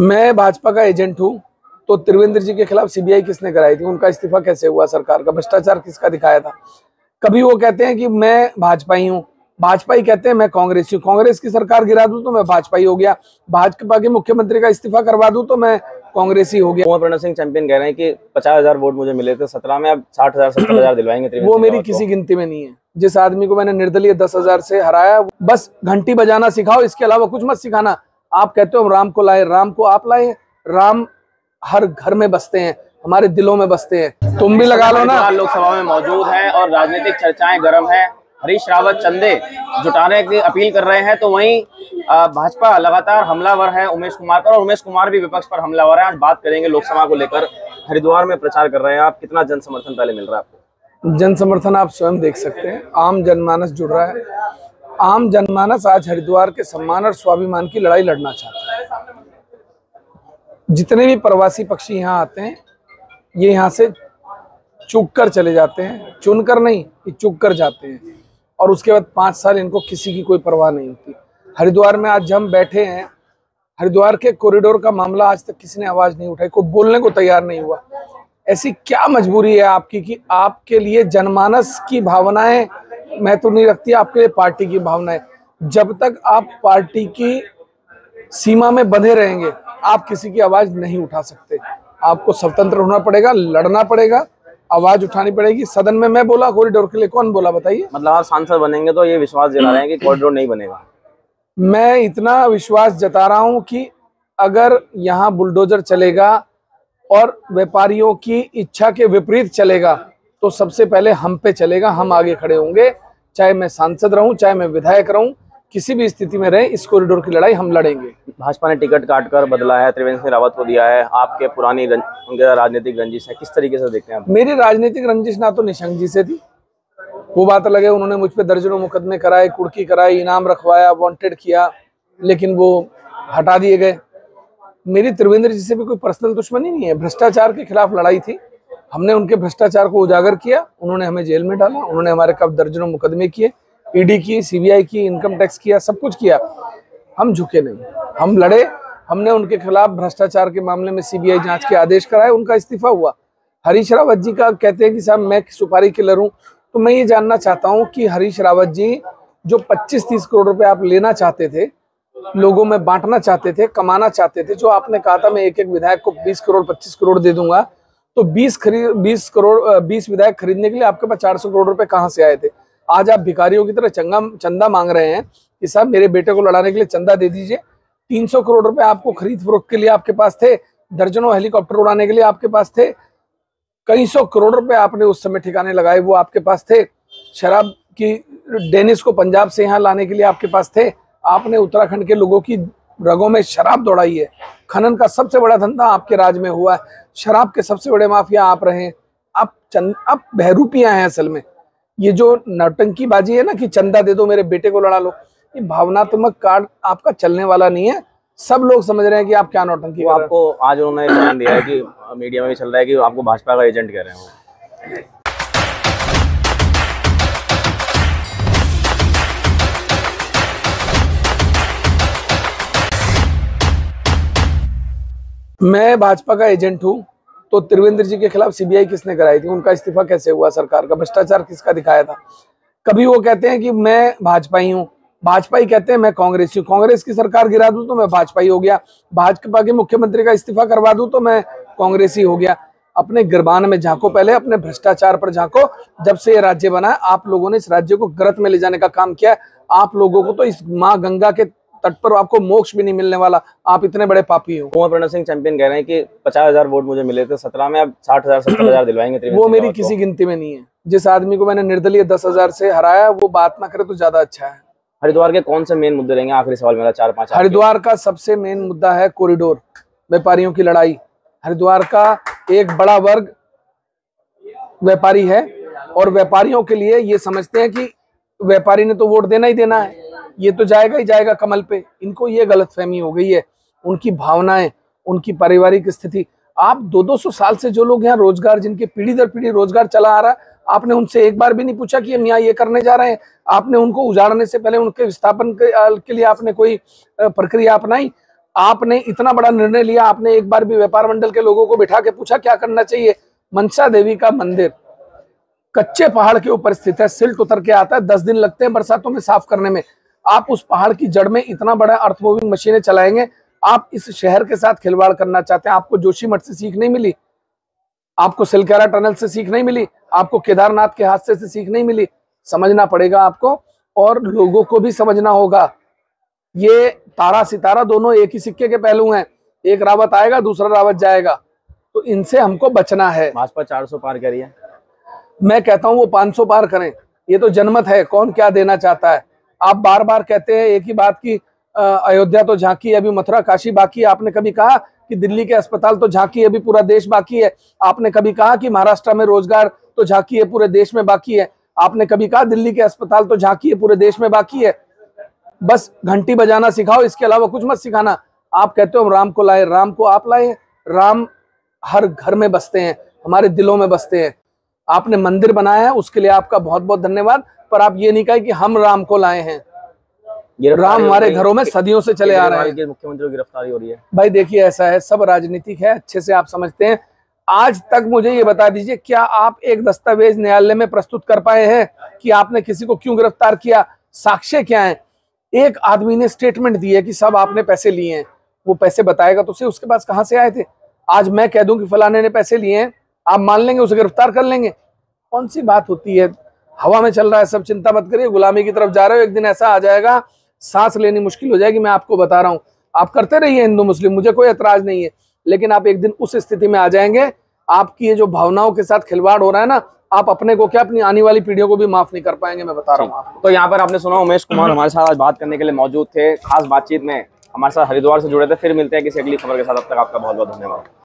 मैं भाजपा का एजेंट हूँ तो त्रिवेंद्र जी के खिलाफ सीबीआई किसने कराई थी? उनका इस्तीफा कैसे हुआ सरकार का? भ्रष्टाचार किसका दिखाया था? कभी वो कहते हैं कि मैं भाजपा ही हूँ। भाजपा ही कहते हैं मैं कांग्रेस हूँ कांग्रेस की सरकार गिरा दूँ तो मैं भाजपा ही हो गया। भाजपा के मुख्यमंत्री का इस्तीफा करवा दूँ तो मैं कांग्रेस ही हो गया। प्रणव सिंह चैंपियन कह रहे हैं कि पचास हज़ार वोट मुझे मिले थे सत्रह में अब साठ हज़ार सत्तर हज़ार दिलवाएँगे वो मेरी किसी गिनती में नहीं है। जिस आदमी को मैंने निर्दलीय दस हज़ार से हराया बस घंटी बजाना सिखाओ इसके अलावा कुछ मत सिखाना। आप कहते हो हम राम को लाए राम को आप लाए? राम हर घर में बसते हैं हमारे दिलों में बसते हैं। तुम भी लगा लो ना। लोकसभा में मौजूद हैं और राजनीतिक चर्चाएँ गर्म हैं। हरीश रावत चंदे जुटाने की अपील कर रहे हैं तो वहीं भाजपा लगातार हमलावर है उमेश कुमार पर और उमेश कुमार भी विपक्ष पर हमलावर है। आज बात करेंगे लोकसभा को लेकर। हरिद्वार में प्रचार कर रहे हैं आप। कितना जन समर्थन पहले मिल रहा है आपको? जन समर्थन आप स्वयं देख सकते हैं। आम जनमानस जुड़ रहा है। आम जनमानस आज हरिद्वार के सम्मान और स्वाभिमान की लड़ाई लड़ना चाहता है। जितने भी प्रवासी पक्षी यहाँ आते हैं, ये यहाँ से चुग कर चले जाते हैं। चुनकर नहीं, ये चुग कर जाते हैं। और उसके बाद पाँच साल इनको किसी की कोई परवाह नहीं होती। हरिद्वार में आज हम बैठे हैं। हरिद्वार के कॉरिडोर का मामला आज तक किसी ने आवाज़ नहीं उठाई, कोई बोलने को तैयार नहीं हुआ। ऐसी क्या मजबूरी है आपकी कि आपके लिए जनमानस की भावनाएँ महत्व नहीं रखती आपके लिए पार्टी की भावनाएँ जब तक आप पार्टी की सीमा में बंधे रहेंगे आप किसी की आवाज़ नहीं उठा सकते। आपको स्वतंत्र होना पड़ेगा लड़ना पड़ेगा आवाज़ उठानी पड़ेगी। सदन में मैं बोला कॉरिडोर के लिए कौन बोला बताइए? मतलब आप सांसद बनेंगे तो ये विश्वास जता रहे हैं कि कॉरिडोर नहीं बनेगा। मैं इतना विश्वास जता रहा हूँ कि अगर यहाँ बुलडोजर चलेगा और व्यापारियों की इच्छा के विपरीत चलेगा तो सबसे पहले हम पे चलेगा हम आगे खड़े होंगे। चाहे मैं सांसद रहूँ चाहे मैं विधायक रहूँ किसी भी स्थिति में रहे इस कॉरिडोर की लड़ाई हम लड़ेंगे। भाजपा ने टिकट काट कर बदला है त्रिवेंद्र सिंह रावत को दिया है। आपके पुरानी रंज, उनके राजनीतिक रंजिश है किस तरीके से देखते हैं आप? मेरी राजनीतिक रंजिश ना तो निशंक जी से थी। वो बात अलग है उन्होंने मुझ पर दर्जनों मुकदमे कराए कुर्की कराई इनाम रखवाया वांटेड किया लेकिन वो हटा दिए गए। मेरी त्रिवेंद्र जी से भी कोई पर्सनल दुश्मनी नहीं है। भ्रष्टाचार के खिलाफ लड़ाई थी। हमने उनके भ्रष्टाचार को उजागर किया, उन्होंने हमें जेल में डाला, उन्होंने हमारे कब दर्जनों मुकदमे किए ईडी की सीबीआई की इनकम टैक्स किया, सब कुछ किया। हम झुके नहीं, हम लड़े, हमने उनके खिलाफ भ्रष्टाचार के मामले में सीबीआई जाँच के आदेश कराए, उनका इस्तीफा हुआ। हरीश रावत जी का कहते हैं कि साहब, मैं सुपारी किलर हूँ तो मैं ये जानना चाहता हूँ कि हरीश रावत जी जो 25-30 करोड़ रुपए आप लेना चाहते थे, लोगों में बांटना चाहते थे, कमाना चाहते थे, जो आपने कहा था मैं एक एक विधायक को 20 करोड़ 25 करोड़ दे दूँगा तो 20 खरीद 20 करोड़ अ, 20 विधायक खरीदने के लिए आपके पास 400 करोड़ रुपए कहाँ से आए थे? आज आप भिखारियों की तरह चंगा चंदा मांग रहे हैं कि साहब मेरे बेटे को लड़ाने के लिए चंदा दे दीजिए। 300 करोड़ रुपए आपको खरीद फरोख्त के लिए आपके पास थे दर्जनों हेलीकॉप्टर उड़ाने के लिए आपके पास थे कई सौ करोड़ रुपए आपने उस समय ठिकाने लगाए वो आपके पास थे। शराब की डेनिस को पंजाब से यहाँ लाने के लिए आपके पास थे। आपने उत्तराखंड के लोगों की रगों में शराब दौड़ाई है। खनन का सबसे बड़ा धंधा आपके राज में हुआ है। शराब के सबसे बड़े माफिया आप रहे हैं। आप चंद आप बहरूपियाँ हैं असल में। ये जो नौटंकी बाजी है ना कि चंदा दे दो मेरे बेटे को लड़ा लो ये भावनात्मक कार्ड आपका चलने वाला नहीं है। सब लोग समझ रहे हैं कि आप क्या नौटंकी आपको आज उन्होंने बयान दिया है कि मीडिया में भी चल रहा है कि आपको भाजपा का एजेंट कह रहे हैं मैं भाजपा का एजेंट हूँ तो त्रिवेंद्र जी के खिलाफ सीबीआई किसने कराई थी? उनका इस्तीफा कैसे हुआ सरकार का? भ्रष्टाचार किसका दिखाया था? कभी वो कहते हैं कि मैं भाजपा ही। हूँ भाजपा ही कहते हैं, मैं कांग्रेस हूँ। कांग्रेस की सरकार गिरा दूँ तो मैं भाजपा ही हो गया। भाजपा के मुख्यमंत्री का इस्तीफा करवा दूँ तो मैं कांग्रेस ही हो गया। अपने गिरबान में झांको पहले, अपने भ्रष्टाचार पर झांको। जब से ये राज्य बना, आप लोगों ने इस राज्य को गर्त में ले जाने का काम किया आप लोगों को तो इस माँ गंगा के तट पर आपको मोक्ष भी नहीं मिलने वाला। आप इतने बड़े पापी हो। कुंवर प्रणव सिंह चैंपियन कह रहे हैं कि पचास हज़ार वोट मुझे मिले थे सत्रह में अब साठ हज़ार सत्तर हज़ार दिलवाएँगे वो मेरी किसी गिनती में नहीं है। जिस आदमी को मैंने निर्दलीय दस हज़ार से हराया वो बात ना करे तो ज़्यादा अच्छा है। हरिद्वार के कौन से मेन मुद्दे रहेंगे? आखिरी सवाल मेरा चार पाँच हरिद्वार का सबसे मेन मुद्दा है कॉरिडोर व्यापारियों की लड़ाई। हरिद्वार का एक बड़ा वर्ग व्यापारी है और व्यापारियों के लिए ये समझते हैं कि व्यापारी ने तो वोट देना ही देना है। ये तो जाएगा ही जाएगा कमल पे। इनको ये गलत फहमी हो गई है। उनकी भावनाएँ उनकी पारिवारिक स्थिति। आप दो दो सौ साल से जो लोग यहाँ रोज़गार जिनके पीढ़ी दर पीढ़ी रोज़गार चला आ रहा आपने उनसे एक बार भी नहीं पूछा कि हम यहाँ ये करने जा रहे हैं? आपने उनको उजाड़ने से पहले उनके विस्थापन के, के लिए आपने कोई प्रक्रिया अपनाई? आपने इतना बड़ा निर्णय लिया आपने एक बार भी व्यापार मंडल के लोगों को बिठा के पूछा क्या करना चाहिए? मनसा देवी का मंदिर। कच्चे पहाड़ के ऊपर स्थित है सिल्ट उतर के आता है दस दिन लगते हैं बरसातों में साफ़ करने में। आप उस पहाड़ की जड़ में इतना बड़ा अर्थ मूविंग मशीनें चलाएँगे आप इस शहर के साथ खिलवाड़ करना चाहते हैं आपको जोशी मठ से सीख नहीं मिली आपको सिलकारा टनल से सीख नहीं मिली आपको केदारनाथ के हादसे से सीख नहीं मिली समझना पड़ेगा आपको और लोगों को भी समझना होगा। ये तारा सितारा दोनों एक ही सिक्के के पहलू हैं एक रावत आएगा दूसरा रावत जाएगा तो इनसे हमको बचना है। भाजपा 400 पार करिए। मैं कहता हूँ वो 500 पार करें ये तो जनमत है कौन क्या देना चाहता है? आप बार बार कहते हैं एक ही बात की अयोध्या तो झांकी अभी मथुरा काशी बाकी है। आपने कभी कहा कि दिल्ली के अस्पताल तो झांकी अभी पूरा देश बाकी है? आपने कभी कहा कि महाराष्ट्र में रोज़गार तो झांकी है, पूरे देश में बाकी है? आपने कभी कहा दिल्ली के अस्पताल तो झांकी है, पूरे देश में बाकी है? बस घंटी बजाना सिखाओ, इसके अलावा कुछ मत सिखाना। आप कहते हो राम को लाए, राम को आप लाए, राम हर घर में बसते हैं, हमारे दिलों में बसते हैं। आपने मंदिर बनाया है, उसके लिए आपका बहुत बहुत धन्यवाद। पर आप ये नहीं कहे कि हम राम को लाए हैं। राम हमारे घरों में सदियों से चले आ रहे हैं। मुख्यमंत्री की गिरफ्तारी हो रही है। भाई देखिए ऐसा है सब राजनीतिक है अच्छे से आप समझते हैं। आज तक मुझे ये बता दीजिए क्या आप एक दस्तावेज़ न्यायालय में प्रस्तुत कर पाए हैं कि आपने किसी को क्यों गिरफ़्तार किया? साक्ष्य क्या है? एक आदमी ने स्टेटमेंट दी है कि सब आपने पैसे लिए हैं। वो पैसे बताएगा तो उसे उसके पास कहाँ से आए थे? आज मैं कह दूँ कि फलाने ने पैसे लिए हैं आप मान लेंगे उसे गिरफ़्तार कर लेंगे। कौन सी बात होती है? हवा में चल रहा है, सब चिंता मत करिए, गुलामी की तरफ़ जा रहे हो, एक दिन ऐसा आ जाएगा, सांस लेनी मुश्किल हो जाएगी, मैं आपको बता रहा हूँ। आप करते रहिए हिंदू, मुस्लिम, मुझे कोई एतराज़ नहीं है, लेकिन आप एक दिन उस स्थिति में आ जाएँगे, आपकी ये जो भावनाओं के साथ खिलवाड़ हो रहा है ना, आप अपने को क्या, अपनी आने वाली पीढ़ियों को भी माफ़ नहीं कर पाएँगे, मैं बता रहा हूँ तो यहाँ पर आपने सुना, उमेश कुमार हमारे साथ आज बात करने के लिए मौजूद थे, खास बातचीत में हमारे साथ हरिद्वार से जुड़े थे, फिर मिलते हैं किसी अगली खबर के साथ, अब तक आपका बहुत बहुत धन्यवाद।